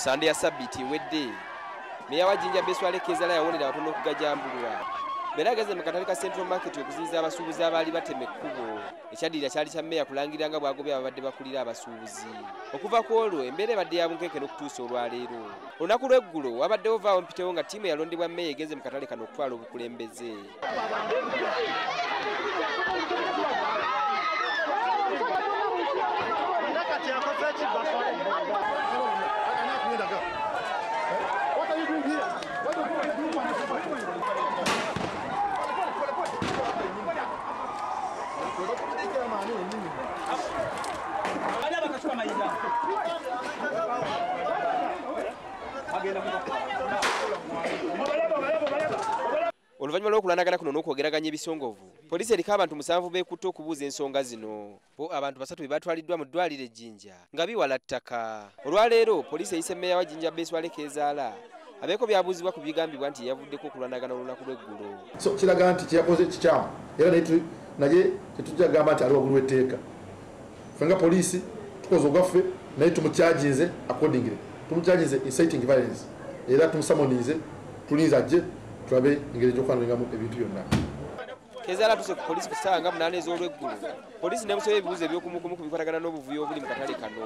sande ya sabbiiti ewedde meya wa jinja beswale kezala yawonera abatono okugajambulwa beera ageze mu katale ka central market okuziyiza abasuubuzi abaali batema ekkubo. Ekyaddirira kyali kya meya kulangirira nga bwagobye ababadde bakulira abasuubuzi. Okuva ku olwo embeera ebadde ya bunkenke n'okutuusa olwaleero. Olunaku lw'eggulo wabaddewo vaawo mpitewo nga ttiimu eyalondebwa meya egeze mu katale kano okutwala obukulembeze oluvannyuma lw'okulanagana kuno n'okwogeraganya ebisongovu poliisi eriko abantu musanvu beekutte okubuuza ensonga zino. Bo abantu basatu be batwaliddwa mu ddwaliro ejjinja nga biwala ttaka. Olwaleero poliisi eyise mmeeya wa jjinja beswale keezaala abeeko byabuuzibwa ku bigambibwa nti yavuddeko okulanagana olunaku lw'eggulo. So kiraga nti kyeyakoze kikyamu. Era naye naye tetujja kugamba nti ali waggulu w'etteeka. Ffe nga poliisi tukoze ogwaffe naye tumukyajinze accordingly. Tumukyajinze inciting violence. Era tumusamonize tulinze ajje tulabe engeri gyokwangamu ebintu byonna. Kezaala atuse ku poliisi ku ssaawa nga munaana ez'olweggulo. Poliisi nemusoba ebibuuzo ebyokumukumu ku bikwatagana n'obuvuyo obuli mu katale kano